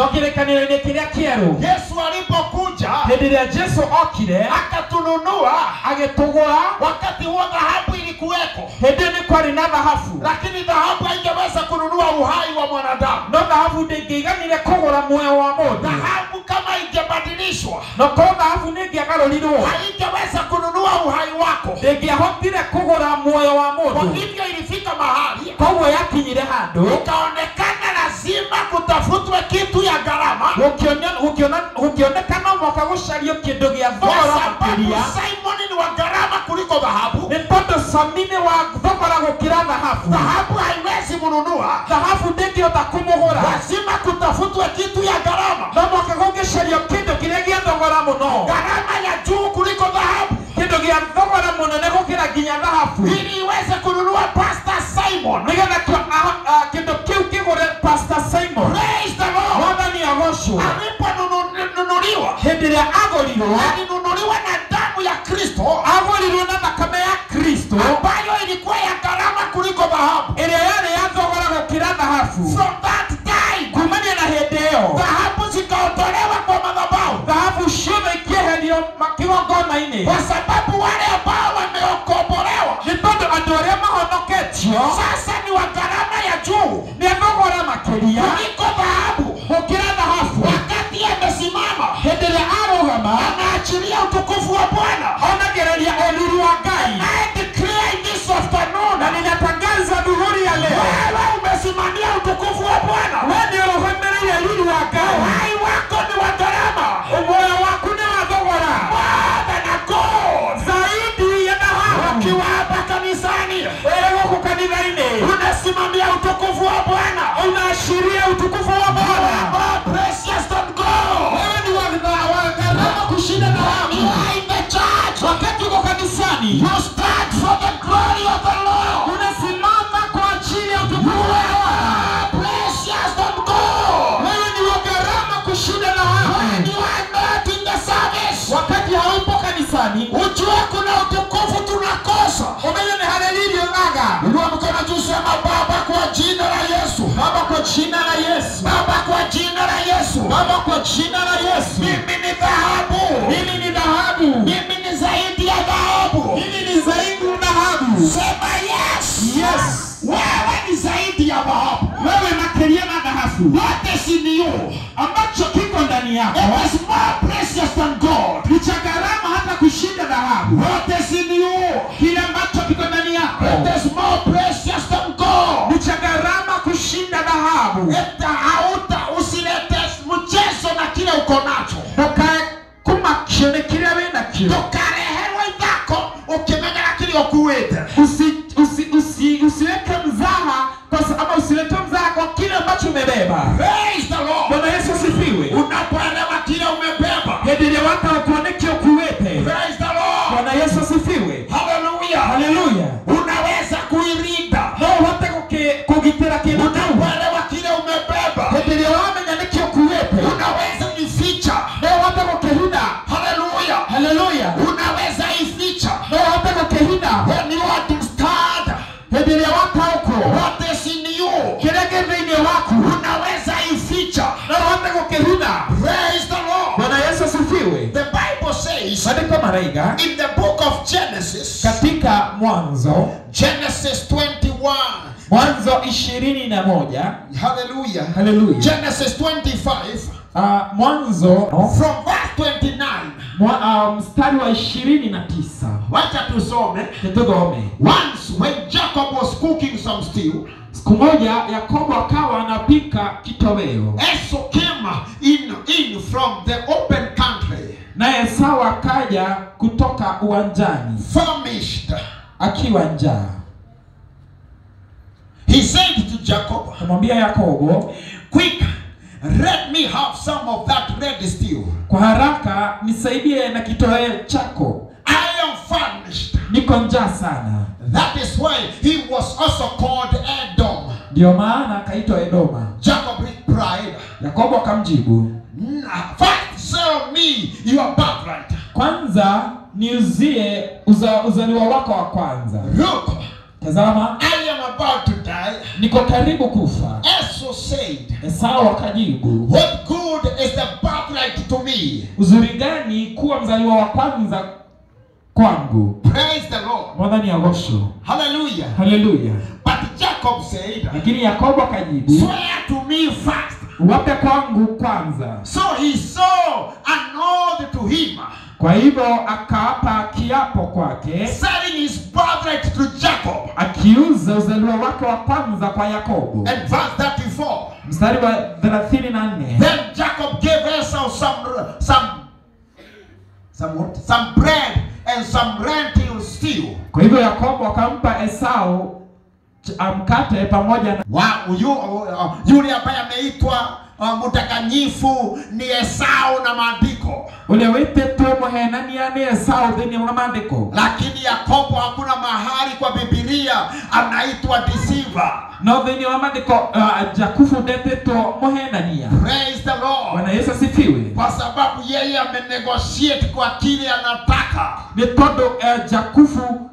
no kĩrĩkanĩro-inĩ kĩrĩa kĩerũ yesu alipokuja hindi iria jesu okire akatununua. agitugura wakati huo dhahabu ilikuweko. Hindi ni kwari na dhahabu. Lakini dhahabu haingeweza kununua uhai wa mwanadamu. No dhahabu ndingiiganire kugura muoyo wa mundu. Dhahabu kama ingebadilishwa no korwo thahabu nĩ ĩngĩagarũrirwo haingeweza kununua uhai wako. Ndingiahotire kugura muoyo wa kwa hivyo ilifika mahali koguo yakinyire handu. ikaonekana lazima kutafutwe kitu ya gharama. Ukionekana mwaka gũcario kindu gia thogora makiria simoni ni wa gharama kuliko dhahabu. Ni tondu samini wa thogora gukira dhahabu. Dhahabu haiwezi mununua dhahabu ndĩngĩhota kũmũgũra. Lazima kutafutwe kitu ya gharama. No mwaka gũngĩcario kindu kĩrĩa gia thogora muno gharama ya juu kuliko dhahabu. Kindu gia thogora munene gukira nginya dhahabu. Ili iweze kununua pastor simon. Nĩgetha Bawa. Baba kwa jina la yesu. Baba kwa jina la yesu. Baba kwa jina la yesu. Mimi ni dhahabu. Mimi ni dhahabu. Mimi ni zaidi ya dhahabu. Mimi ni zaidi ya dhahabu. Sema yes. Yes. wewe ni zaidi ya dhahabu. Wewe makeria na dhahabu. Yote si ni ambacho kiko ndani yako gũkĩ- kũgitĩra kĩndũ kile umebeba. Wamenya nĩkĩo kuwĩte unaweza ificha. no gũkĩhitha haleluya. Haleluya. Unaweza ificha. No ũhote gũkĩhitha when you are ĩrĩa wataũkwo what is in you. Waku unaweza ificha. No praise the lord. Bwana yesu asifiwe. The bible says maandiko maraiga in the book of genesis katika mwanzo genesis 21 mwanzo ishirini na moja. Hallelujah. Hallelujah. genesis 25 uh, mwanzo from verse 29 mwa, uh, mstari wa ishirini na tisa. Wacha tusome. Tutome once when jacob was cooking some stew siku moja yakobo akawa anapika kitoweo esau came in in from the open country naye esau akaja kutoka uwanjani famished akiwa njaa he said to jacob akamwambia yakobo quick let me have some of that red stew kwa haraka nisaidie na kitoweo chako. I am famished. Niko njaa sana. That is why he was also called edom. Ndio maana akaitwa edoma. Jacob replied yakobo akamjibu first sell me your birthright. Kwanza niuzie uza, uzaliwa wako wa kwanza. Look Tazama, I am about to die. Niko karibu kufa. Esau said, Esau akajibu, what good is the birthright to me? Uzuri gani kuwa mzaliwa wa kwanza kwangu? Praise the Lord. Mwadhani ya gosho. Hallelujah. Hallelujah. But Jacob said, lakini Yakobo akajibu, swear to me first. Wape kwangu kwanza. So he saw an oath to him kwa hivyo akaapa kiapo kwake selling his birthright to Jacob. akiuza uzaliwa wake wa kwanza kwa yakobo And verse 34. mstari wa 34 Then Jacob gave Esau some some some what? Some bread and some lentil stew. kwa hivyo yakobo akampa esau mkate pamoja na Wa, yu, uh, yule ambaye ameitwa uh, mtakanyifu ni Esau na maandiko, ule witetwo muhenania ni esau thini wa maandiko, lakini Yakobo hakuna mahali kwa Biblia anaitwa deceiver. no thini wa maandiko uh, jakubu ndetĩtwo muhenania. Praise the Lord. bwana yesu asifiwe Kwa sababu yeye amenegotiate kwa kile anataka. ni tondu uh, jakubu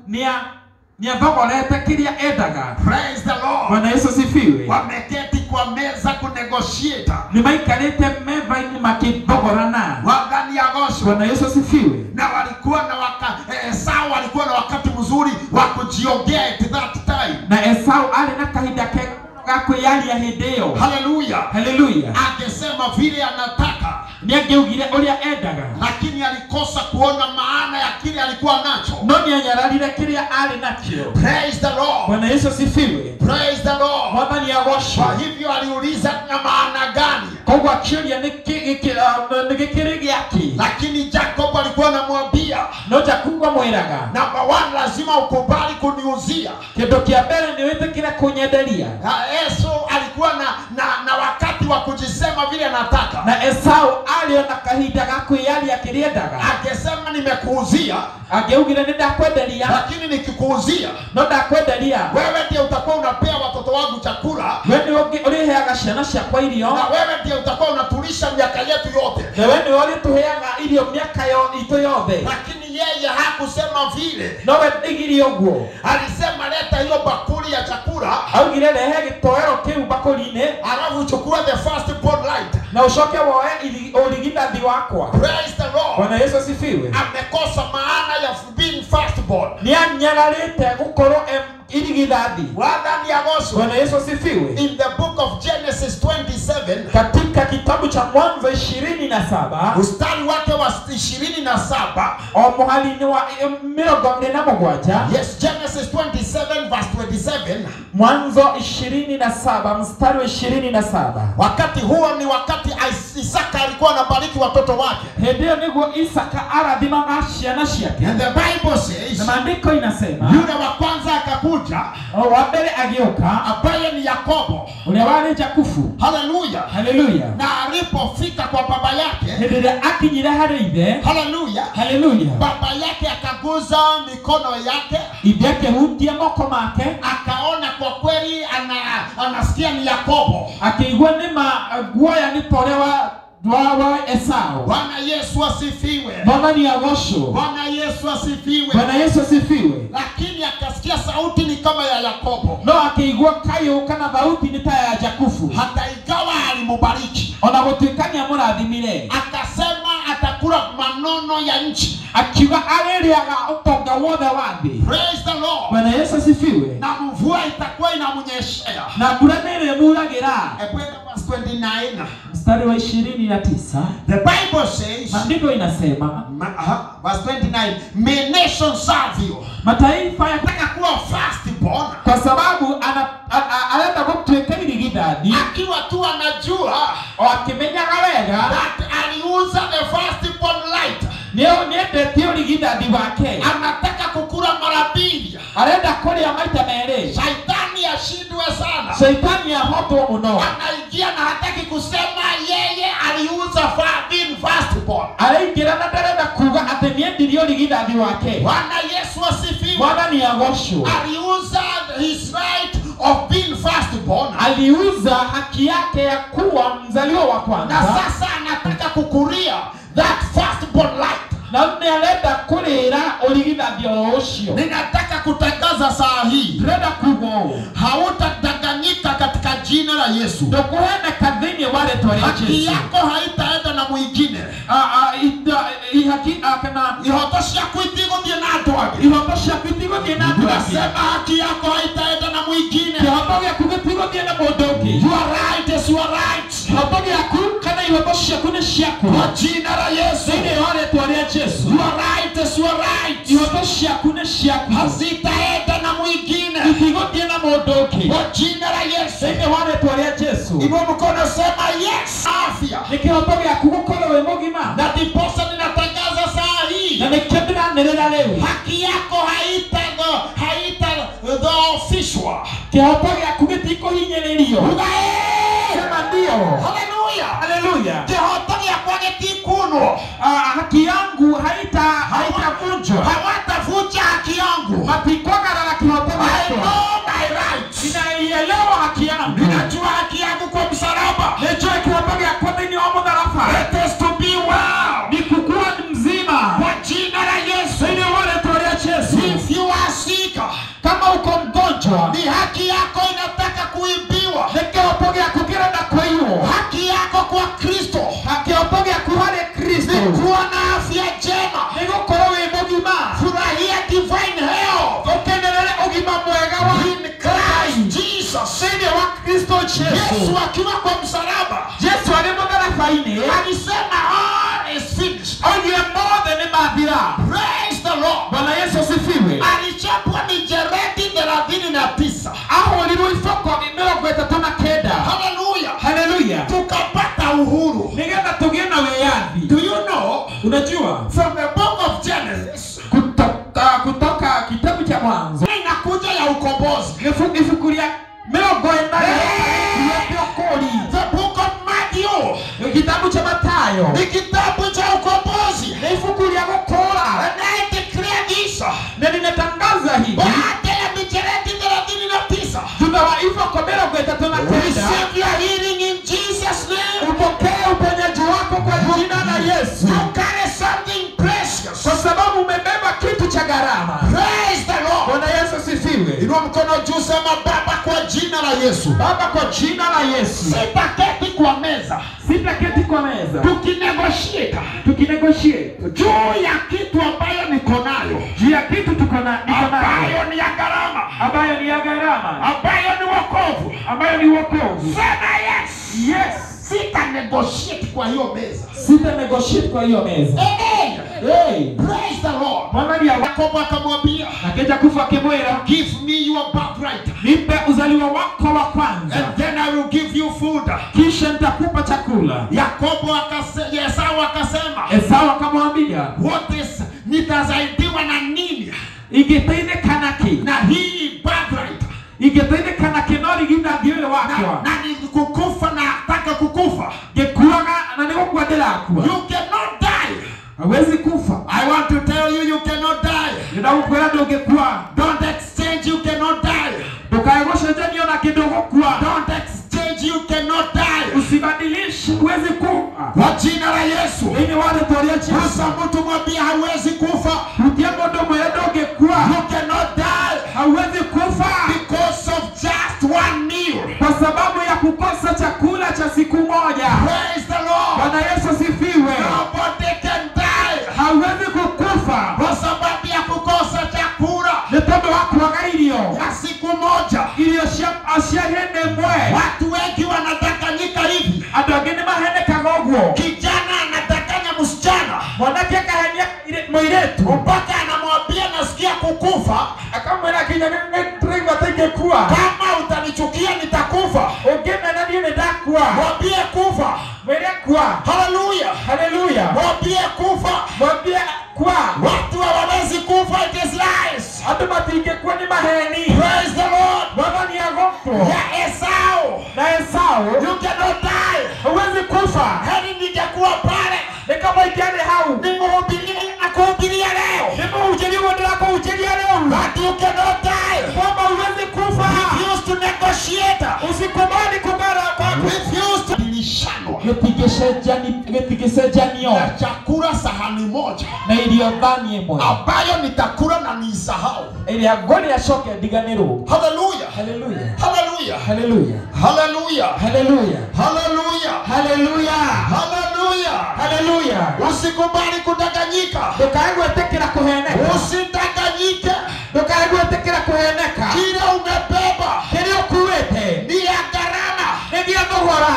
nĩa nĩathogorete kiria endaga Praise the Lord. bwana yesu sifiwe Wameketi kwa meza kunegotiate. nĩmaikarĩte metha-inĩ makĩthogorana Wagani Agosho bwana yesu sifiwe na walikuwa na waka, eh, Esau alikuwa na wakati mzuri wa kujiongea at that time. na esau arĩ na kahinda kega ga kwĩyaria hĩndĩ ĩyo Haleluya. haleluya akisema vile anataka, nĩangĩugire ũrĩa endaga lakini alikosa kuona maana ya kile alikuwa nacho. no nĩanyararire kĩrĩa arĩ nakĩo Praise the Lord. bwana yesu asifiwe Praise the Lord. mwathani agocwo Kwa hivyo aliuliza na maana gani? koguo akĩũria nĩ nĩ gĩkĩrĩ gĩakĩ Lakini Jacob alikuwa anamwambia, no jakubu amwĩraga namba one, lazima ukubali kuniuzia. kĩndũ kĩa mbere nĩwĩtĩkĩre kũnyenderia yesu alikuwa na, na, na wa kujisema vile anataka. na esau aliona na kahinda ga kwĩyaria kĩrĩa endaga Akisema nimekuuzia, ageugira nĩ ndakwenderia lakini nikikuuzia no ndakwenderia. wewe ndiye utakuwa unapea watoto wangu chakula. We nĩ ũngĩ- ũrĩheaga ciana ciakwa irio. Na wewe ndiye utakuwa unatulisha miaka yetu yote. na we nĩwe ũrĩtũheaga irio miaka itũ yothe. Lakini yeye hakusema vile, no uguo alisema leta hiyo bakuli ya chakula, augire rehe gĩtoero kiu bakũri-inĩ alafu uchukue the first pot light. na ũcoke woe urigithathi wakwa. Praise the Lord. bwana yesu asifiwe. Amekosa maana ya being first born, ni gũkorwo em- irigithathi Wathani Agosto. Bwana yesu asifiwe. In the book of Genesis 27 katika kitabu cha mwanzo ishirini na saba. Mstari wake wa ishirini na saba. Omuhalini wa mirongo ĩrĩ na mugwanja yes Genesis 27 verse 27 mwanzo ishirini na saba mstari wa ishirini na saba. Wakati huo ni wakati Is- Isaka alikuwa anabariki watoto wake. Hĩndĩ niguo isaka arathima ciana ciake and the Bible says na maandĩko inasema yule wa kwanza akakuja wambele wa mbere agĩũka ambaye ni Yakobo. ũrĩa warĩ jakubu haleluya haleluya na alipofika kwa baba yake ĩrĩa akinyire harĩ ithe haleluya haleluya baba yake akaguza mikono yake. Ithe moko make akaona kwa kweli ana, anasikia ni Yakobo. akiigua ni ma guoya nitolewa ta ũrĩa wa wa wa esau. Bwana Yesu asifiwe, Mama ni Agosho. Bwana Yesu asifiwe. bwana yesu asifiwe. Lakini akasikia sauti ni kama ya Yakobo, no akiigua kayo kana thauti ni ta ya jakubu hata ikawa alimubariki, ona nĩ amũrathimire akasema atakula manono ya nchi. akiwa arĩrĩaga ũtonga wothe wa thĩ Praise the Lord. bwana yesu asifiwe Na mvua itakuwa inamnyeshea. na mbura nĩ ĩrĩmuragĩra Hebu enda verse 29. mstari wa ishirini na tisa The Bible says, maandiko inasema Ma- aha, verse 29, may nations serve you. mataifa ya kuwa kuwa firstborn kwa sababu arenda gũtuĩka irigithathi akiwa tu anajua o akĩmenyaga wega that aliuza the first born light. nĩ nĩendetie ũrigithathi wake Anataka kukura mara mbili. arenda kũrĩa maita merĩ Shaitani ashindwe sana. Shetani ahotwo mno. Anaingia na hataki kusema yeye aliuza fadhin first born. Araingira na ndarenda kuga atĩ nĩendirie rigithathi wake Bwana Yesu asifiwe. mwathani agocwo Aliuza his right of being firstborn. aliuza haki yake ya kuwa mzaliwa wa Na sasa anataka kukuria that firstborn light. Na nĩ arenda kũrĩra ũrigithathi o ũcio Ninataka kutangaza saa hii. Ndĩrenda kuga ũũ hautadanganywa haitadanganyika katika jina la Yesu. ndokuheneka kadhini wale rĩtwa Yesu. Haki yako haitaenda na mwingine. Ah, ah, ita- ihaki ah, kana Ihoto ciaku itigũthiĩ na andũ angĩ. ihoto ciaku itigũthiĩ na andũ angĩ Nasema haki yako haitaenda na mwingine. kĩhoto gĩaku gĩtigũthiĩ na mũndũ ũngĩ You are right as you are right. ihoto gĩaku kana ihoto ciaku nĩ ciaku Kwa jina la Yesu. thĩinĩ wa rĩtwa rĩa Jesũ You are right as you are right. ihoto ciaku nĩ ciaku Hazitaenda na mwingine. Na Kwa jina la Yesu. thĩinĩ wa rĩtwa rĩa Jesu Inua mkono sema yes. Afya. gũkorwo wĩ mũgima Na ndiposa ninatangaza saa hii. na nikio ndĩranĩrĩra rĩu Haki yako haita haitadhoofishwa. kĩhoto gĩaku gĩtikũhinyĩrĩrio sema ndio Haleluya. haleluya Kĩhoto gĩakwa gĩtikunwo. Ah, haki yangu haita haitavunjwa Hawatavunja haki yangu. matikwagarara mgonjwa ni haki yako inataka kuibiwa. gĩaku kĩrenda kũiywo Haki yako kwa Kristo. Kĩhoto gĩaku harĩ kristo. Ni kuwa na afya njema. nĩ gũkorwo wĩ mũgima. Furahia divine health. Ũkenerere ũgima mwega wa in Christ Jesus. thĩinĩ wa kristo Yesu akiwa kwa msalaba. Yesu arĩ mũtharaba-inĩ. Alisema all is finished. oigire mothe nĩ mathira. Praise the Lord. bwana yesu asifiwe. Alichapwa unajua? From the book of Genesis. Kutoka, kutoka kitabu cha mwanzo gharama. Praise the Lord. bwana yesu asifiwe. Inua mkono juu, sema Baba, kwa jina la Yesu. baba kwa jina la yesu. Sitaketi kwa meza. Sitaketi kwa meza. Tukinegotiate. Tukinegotiate. Juu ya kitu ambayo niko nayo. Juu ya kitu tuko na niko nayo. Ambayo ni ya gharama. Ambayo ni ya gharama. Ambayo ni wokovu. ambayo ni wokovu. Sema yes. yes Sita negotiate kwa hiyo meza. sita negotiate kwa hiyo meza Amen. hey Praise the Lord. mwangalia Yakobo akamwambia, akija kufa akimwira give me your birthright nipe uzaliwa wako wa kwanza and then I will give you food. kisha nitakupa chakula Yakobo akasema, Esau akasema, esau akamwambia what is nitasaidiwa na nini ingĩteithĩkana kanaki. na hii birthright ingĩteithĩkana kĩ no rigitha wako. na, wakwa na hawezi kufa I want to tell you, you cannot die. ndĩragũkwĩra ndũngĩkua Don't exchange, you cannot die. ndũkae gũcenjanio na kĩndũ gũkua Don't exchange, you cannot die. usibadilishe huwezi kufa Kwa jina la Yesu. Mimi wale rĩtwa rĩa Sasa mtu mwambie hauwezi kufa. hutia mũndũ mwĩre ndũngĩkua You cannot die hauwezi kufa because of just one meal. kwa sababu ya kukosa chakula cha siku hĩndĩ ĩmwe Watu wengi wanadanganyika hivi. andũ angĩ nĩ mahenekaga ũguo Kijana anadanganya msichana mwanake akahenia mũirĩtu mpaka anamwambia nasikia kukufa. akamwĩra nginya nĩtũraigua taingĩkua Kama utanichukia nitakufa. ũngĩmena niĩ nĩ Mwambie kufa. mwĩre kua Haleluya. haleluya Mwambie kufa. Na chakula sahani moja na irio thani ĩmwe ambayo nitakula na niisahau. ĩrĩa ngoni acoke ndiganĩrwo Haleluya. haleluya Haleluya. haleluya haleluya haleluya haleluya haleluya haleluya haleluya Usikubali kudanganyika. kũheneka Usidanganyike. ndukae gwĩtĩkĩra kũheneka Kile umebeba kĩrĩa ukuwete ni ya gharama. ni gĩa thogora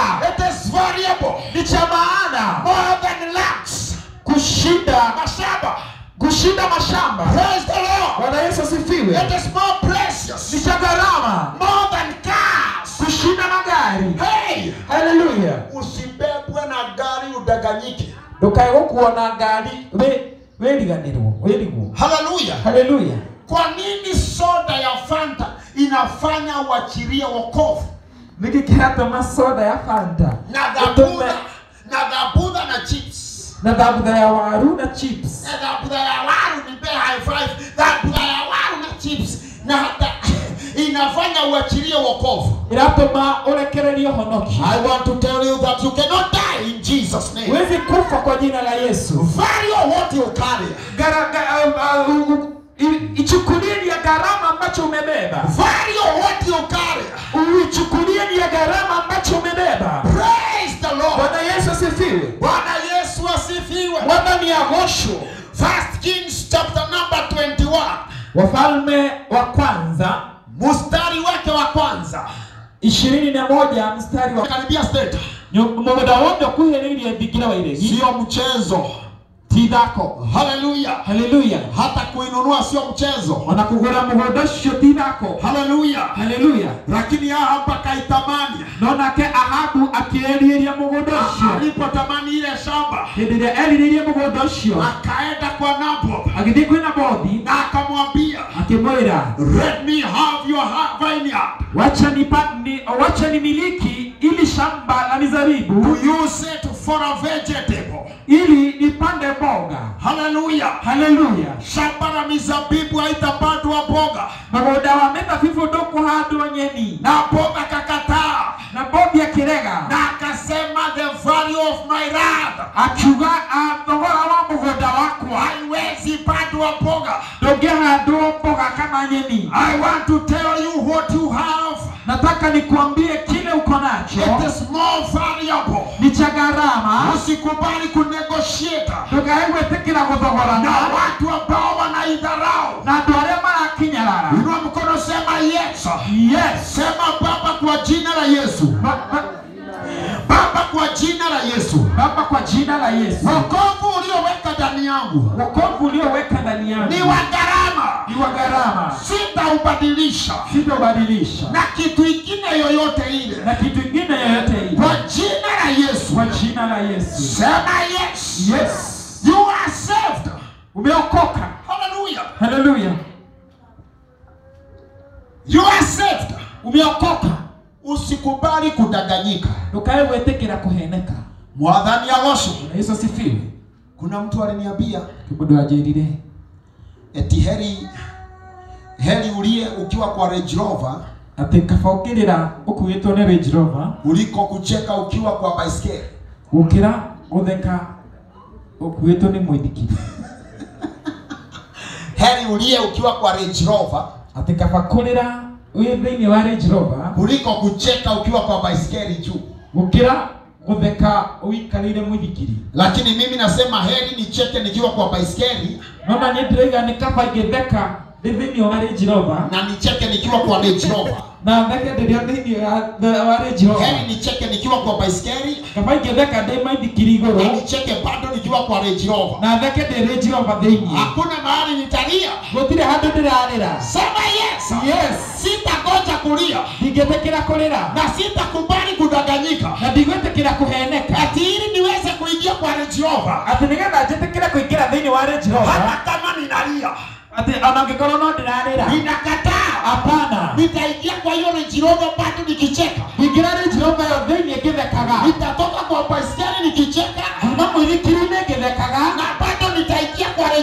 is variable. ni cha maana More than lacks kushinda Mashamba. kushinda mashamba Praise the Lord. bwana yesu asifiwe It is more precious. ni cha gharama More than cars. kushinda magari Hey! haleluya Usibebwe na gari udanganyike. ndukae gũkuo na ngari we wĩriganĩrwo wĩrigwo Haleluya, haleluya Kwa nini soda ya Fanta inafanya uachirie wokovu? Nĩkĩ masoda soda ya fanta Na dhabudha, na dhabudha na chips. na thambutha ya waru na chips Na dhabudha ya waru nipe high five. Dhabudha ya waru na chips. Na hata inafanya uachilie wokovu. inatuma ũrekererio honoki I want to tell you that you cannot die in Jesus name. huwezi kufa kwa jina la yesu Value what you carry. Gara- ga- uh, uh, uh, i- ichukulie ni ya gharama ambacho umebeba Value what you carry. uichukulie ni ya gharama ambacho umebeba Praise the Lord. bwana yesu asifiwe Bwana Yesu asifiwe. ni agosho First Kings chapter number 21. wafalme wa kwanza Mstari wake wa kwanza. ishirini na moja mstari wa Karibia state. mũgũnda wothe ya thingira wa iregi Sio mchezo. Ti thako Haleluya. haleluya Hata kuinunua sio mchezo. ona kũgũra tidako. Haleluya. haleluya Lakini Ahabu akaitamani. Nonake ahabu akieririria ũcio Alipotamani ile shamba, ĩrĩa erirĩirie mũgũnda ũcio akaenda kwa Naboth Agithii kwi nabothi na akamwambia, Akimwira. "Let me have your vineyard wacha ni, wacha nimiliki ili shamba la mizabibu to use it for a vegetable." ili nipande mboga. Haleluya. haleluya Shamba la mizabibu haitapandwa mboga, mũgũnda wa doko ndũkũhandwo nyeni na mboga kakataa, na bobi kirega. Na akasema the value of my land. Akiuga "Ah, thogora wa mũgũnda wakwa. Haiwezi pandwa mboga. ndũngĩhandwo mboga kana nyeni. I want to tell you what you have. Nataka nikuambie kile uko It nacho ni cha gharama Usikubali kunegotiate ndũkae gwĩtĩkĩra na gũthogorana watu ambao wanaidharau. na andũ mara marakinyarara Inua mkono, sema yes. yes Sema Baba, kwa jina la Yesu. Ba- ba- Baba, kwa jina la Yesu, baba kwa jina la yesu. Wokovu ulioweka ndani yangu. Wokovu ulioweka ndani yangu. Ni wa gharama, ni wa gharama. Sitaubadilisha. Sitaubadilisha. Na kitu kingine yoyote ile, na kitu kingine yoyote ile. Kwa jina la Yesu. kwa jina la yesu. Sema yes. yes. You are saved. umeokoka. Hallelujah. haleluya You are saved. umeokoka Usikubali kudanganyika. ndukae gwĩtĩkĩra kũheneka Mwathani agocwo. na yesu asifiwe. Kuna mtu aliniambia mũndũ ajirire eti heri heri ulie ukiwa kwa Range Rover ati kaba ũkĩrĩra ũkuĩtwo nĩ Range Rover. uliko kucheka ukiwa kwa baisikeli. Gukira gutheka ũkuĩtwo ni mũithikiri Heri ulie ukiwa kwa Range Rover. Ati kaba wĩ thĩinĩ wa Range Rover kuliko kucheka ukiwa kwa baiskeli juu. gũkĩra gutheka ũikarĩire mũithikiri Lakini mimi nasema heri nicheke nikiwa kwa baiskeli mama ni niĩ ni nĩ kaba ingĩtheka ndĩ thĩinĩ wa Range Rover na nicheke nikiwa kwa Range Rover. na theke ndio thĩinĩ wa- Range Rover Heri nicheke nikiwa kwa baiskeli kaba ingĩtheka ndĩ maithikiri na igũrũ nicheke bado nikiwa kwa Range Rover. na theke ndĩ Range Rover thĩinĩ Hakuna mahali nitalia. gũtirĩ handũ ndĩrarĩra Sema yes. Yes. Sitagoja kulia. Ndingetekera kũrĩra na sitakubali kudanganyika. na ndigwĩtĩkĩra kuheneka. Ati ili niweze kuingia kwa Jehova. Ati atĩ nĩgetha njĩtĩkĩre kũingĩra thĩinĩ wa Jehova. Hata kama ninalia, ati ona angĩkorwo no ndirarira ninakataa. hapana. Nitaingia kwa hiyo Range Rover bado nikicheka. ingira Range Rover yo thiini ngithekaga Nitatoka kwa baiskeli nikicheka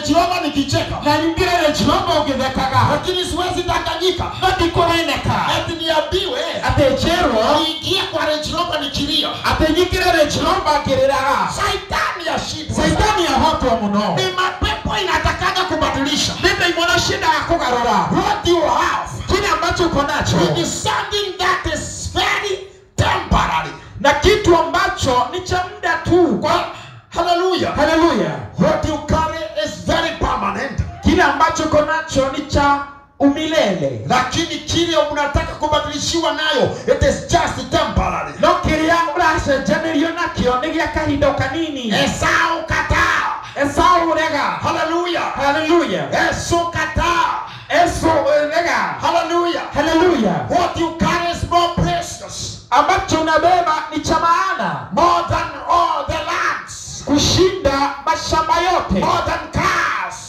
Range nikicheka, na nyingine Rover ũngĩthekaga lakini siwezi danganyika. no ndikũheneka Eti niambiwe. Atĩ njĩrwo niingie kwa Range Rover nikilia. ati nyingĩre Range Rover ngĩrĩraga Shaitani ashindwe. caitani ahotwo muno, Ni mapepo inatakaga kubadilisha. Nĩ ndaimona shida ya kũgarũra what you have? Kile ambacho uko nacho. It is something that is very temporary, na kitu ambacho ni cha muda tu. Kwa Hallelujah. haleluya What you permanent. Kile ambacho uko nacho ni cha umilele Lakini kile unataka kubadilishiwa nayo, it is just temporary. no kĩrĩa ũracenjanĩrio nakio nĩ gĩa kahinda kanini Esau kataa. esau rega Haleluya, haleluya Esau kataa. esau rega Haleluya, haleluya What you carry is more precious. ambacho unabeba ni cha maana More than all the lands. kushinda mashamba yote More than cars.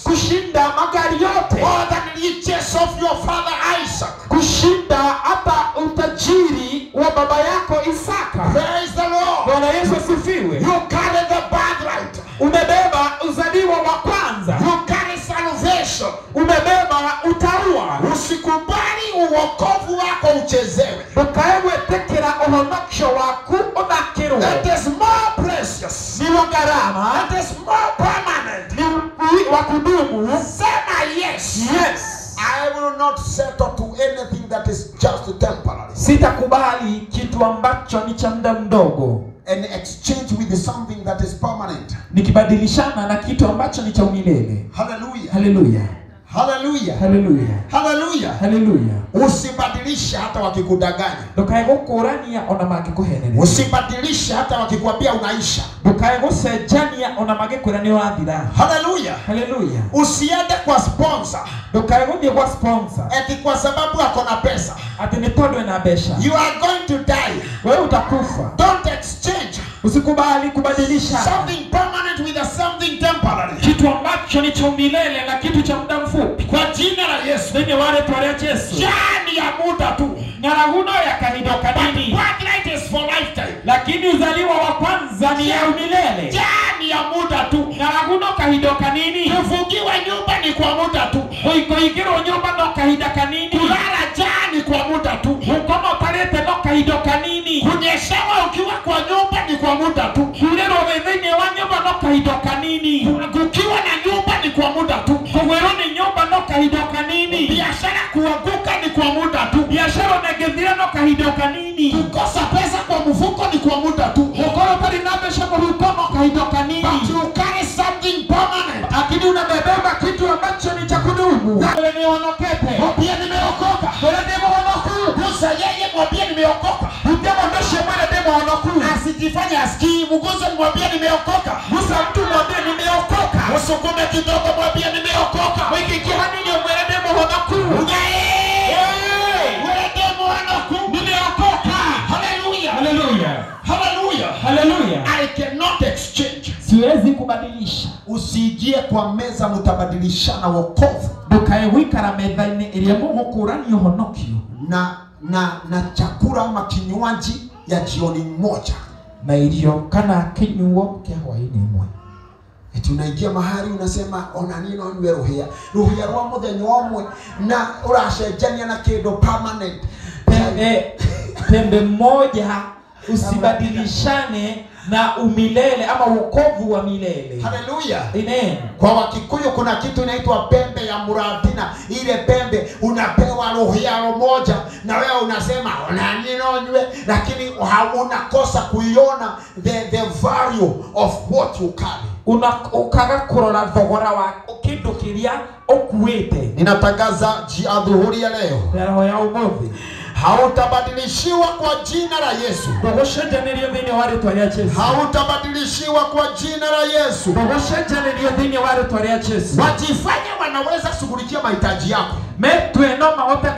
Kushinda magari yote More than riches of your father Isaac. kushinda hata utajiri wa baba yako isaka Praise the Lord. bwana yesu asifiwe You carry the birthright. umebeba uzaliwa wa kwanza You carry salvation. umebeba utaua Usikubali uokovu wako uchezewe. ndũkae gwĩtĩkĩra ũhonokio waku ũthakĩrwo That is more precious. ni wa gharama It is Sema yes. yes I will not settle to anything that is just temporary sitakubali kitu ambacho ni cha muda mdogo and exchange with something that is permanent. nikibadilishana na kitu ambacho ni cha umilele Hallelujah. Hallelujah. Haleluya Haleluya. haleluya Usibadilishe hata wakikudanganya. Ndukae gukurania ona mangĩkũhenereria Usibadilishe hata wakikwambia unaisha. Ndukae gucenjania ona magikwira ni wathira. Haleluya. haleluya Usiende kwa sponsor Ndukae guthie kwa sponsor eti kwa sababu ako na pesa. Ati ni tondũ ena mbeca You are going to die. wewe utakufa Don't exchange usikubali kubadilisha something permanent with a something temporary. Kitu ambacho ni cha milele na kitu cha muda mfupi Kwa jina la Yesu. thĩinĩ wale rĩtwa rĩa jesu Jani ya muda tu. na no ya kahinda kanini Birthright is for lifetime. lakini uzaliwa wa kwanza ni ya milele, Jani ya muda tu. na no kahinda kanini Kufungiwa nyumba ni kwa muda tu. kũingĩrwo nyumba no kahinda kanini Kulala jani kwa muda tu. ukoma ũtarĩte no kahinda kanini Kunyeshewa ukiwa kwa nyumba ni kwa muda tu. kulero thĩinĩ wa nyumba no kahinda kanini kwa muda tu. kũgwĩrwo nĩ nyũmba no kahinda kanini Biashara kuanguka ni kwa muda tu. Biashara ũnengethira no kahinda kanini Kukosa pesa kwa mfuko ni kwa muda tu. gũkorwo pari na mbeca huko no kahinda But you carry something permanent. lakini unabebeba kitu ambacho ni cha kudumu wewe nihonokete Mwambie nimeokoka. wewe ni muhonoku Musa yeye mwambie nimeokoka. utemwondoshe mwene ndi muhonoku Asijifanye asikii. Mguze mwambie nimeokoka. gusa mtu mwambie nimeokoka Usukume kidogo mwambie nimeokoka. wikikie hanini mwene ndi muhonoku Wende mwanaku. nimeokoka Hallelujah. Hallelujah. Hallelujah. Hallelujah. I cannot exchange. siwezi kubadilisha Usijie kwa meza mutabadilishana wokovu ndukae gwikara metha-inĩ ĩrĩa mũgũkũrania ũhonokio na na na chakula ama kinywaji ya jioni moja. Na irio kana kinyuo kia hwaini imwe mwe Eti unaingia mahali unasema ona nino nyue ruhia ruhia rwa muthenya umwe na uracenjania na kindu permanent. Pembe pembe moja usibadilishane na umilele ama wokovu wa milele. Haleluya amen. Kwa wakikuyu kuna kitu inaitwa pembe ya muradina ile pembe unapewa roho moja na wewe unasema ona nino nywe lakini unakosa kuiona the, the value of what you carry. Una ukaga kurora thogora wa kindu kiria ukuite ninatangaza ya leo. Ya roho ya umuthi hautabadilishiwa kwa jina la yesu. Hautabadilishiwa kwa jina la yesu. Wajifanye wanaweza shughulikia mahitaji yako. Metwe no mahote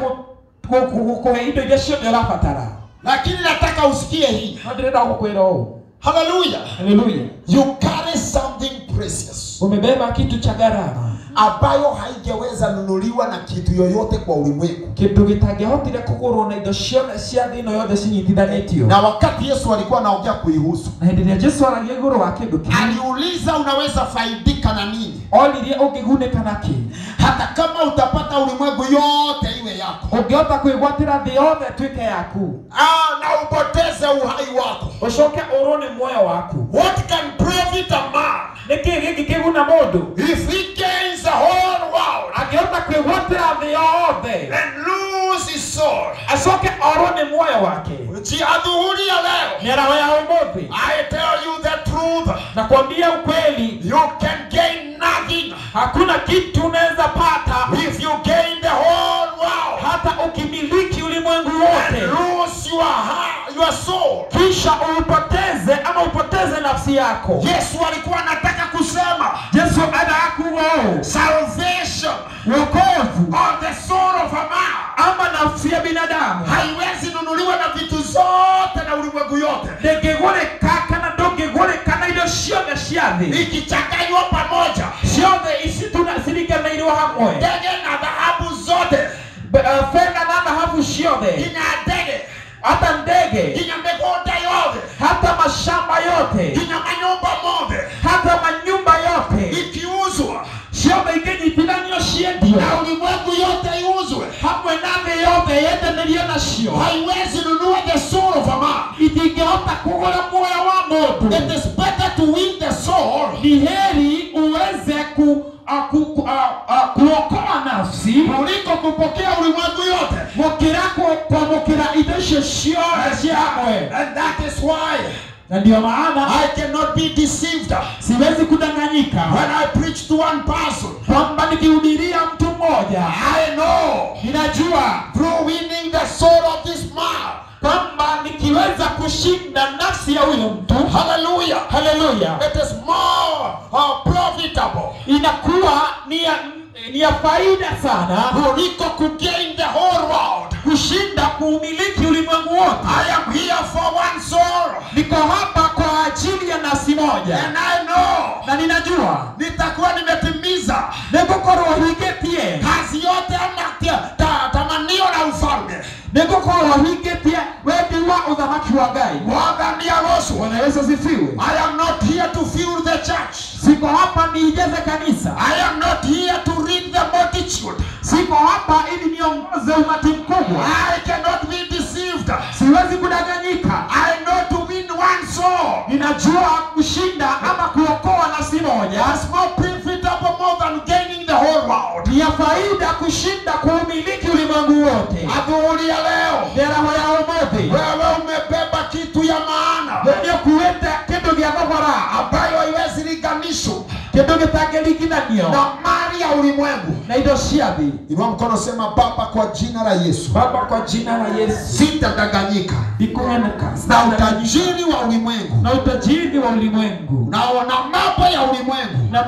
kũhe indo iria ciothe ũrabatara. Lakini nataka usikie hii. No ndĩrenda gũkwĩra ũũ. Haleluya haleluya you carry something precious. Umebeba kitu cha gharama ambayo haingeweza nunuliwa na kitu yoyote kwa ulimwengu. Kindu gitangihotire kugurwo na indo ciothe cia thĩ ĩno yothe cinyitithanitio. na wakati yesu alikuwa anaongea kuihusu na hindi iria jesu aragia iguru wa kindu kĩu aliuliza unaweza faidika na nini? oririe ũngĩgunĩka na kĩ hata kama utapata ulimwengu yote iwe yako. Ungihota kwigwatira thĩ yothe ĩtuĩke yaku. Ah, na upoteze uhai wako. Ucoke urwo ni muoyo waku. What can profit a man nĩ giki kiguna mundu if he gains the whole world angĩhota kwigwatira wote yothe othe and lose his soul. acoke orwo nĩ muoyo wake Ji adhuhuri ya leo. mĩaraho ya ũmũthĩ I tell you the truth. na kuambia ukweli You can gain nothing hakuna kitu unaweza pata if you gain the whole world hata ukimiliki ulimwengu and wote lose your heart, your soul. kisha upoteze ama upoteze nafsi yako Yesu alikuwa anataka kusema yesu adakuwo salvation. Wokovu. Of the soul of a man. Ama nafsi ya binadamu. Haiwezi nunuliwa na vitu zote na ulimwengu yote. Ndĩngĩgũrĩka kana ndũngĩgũrĩka na indo ciothe cia thĩ ikichanganywa pamoja. Ciothe ici tuna- cirikanĩirwo hamwe ndege na dhahabu zote. Uh, fedha na dhahabu ciothe kinya ndege. Hata ndege. Kinya migunda yote, hata mashamba yote. Kinya manyumba mothe hata manyumba ciendio na ulimwengu yote iuzwe. Hamwe nami yote yendanĩrio nacio haiwezi nunua the soul of a man itingĩhota kũgũra muoyo wa mũndũ it is better to win the soul. Ni heri uweze ku, ku, ku, kuokoa nafsi kuliko kupokea ulimwengu yote. mukira kwamukira indo icio ciothe cia hamwe. And that is why na ndio maana I cannot be deceived. siwezi kudanganyika when I preach to one person kwamba nikihubiria mtu mmoja I know. Ninajua. Through winning the soul of this man kwamba nikiweza kushinda nafsi ya huyo mtu hallelujah. Haleluya it is more uh, profitable. Inakuwa ni ya, ni ya faida sana. kuliko kugain the whole world. Kushinda kuumiliki ulimwengu wote. I am here for one soul. Niko hapa kwa ajili ya nafsi moja. And I know na ninajua nitakuwa nimetimiza hingĩtie kazi yote ama ta, ta, tamanio la ufalme. Hingĩtie wendi wa uthamaki wa ngai. Mwathani arocwo bwana yesu asifiwe. I am not here to fill the church siko hapa niijaze kanisa. I am not here to read the multitude. Siko hapa ili niongoze umati mkubwa. I cannot be deceived. Siwezi kudanganyika. I know to win one soul. Ninajua kushinda ama kuokoa nafsi moja. As more profitable more than gaining the whole world. Ni ya faida kushinda kuumiliki ulimwengu wote. Adhuhuri ya leo. Mĩaraho ya umati. wewe kĩndũ gĩtangĩringithanio na mali ya ulimwengu. na indo cia thĩ. Inua mkono sema baba kwa jina la yesu. Baba kwa jina la yesu. Sitadanganyika. Na utajiri wa ulimwengu. Na utajiri wa ulimwengu. Naona mambo ya ulimwengu. Na